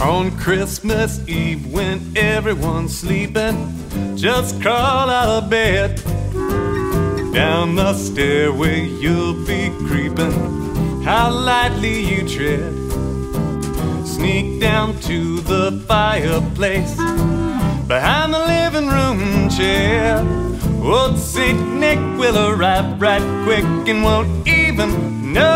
On Christmas Eve, when everyone's sleeping, just crawl out of bed. Down the stairway, you'll be creeping. How lightly you tread. Sneak down to the fireplace behind the living room chair. Old Saint Nick will arrive right quick and won't even know.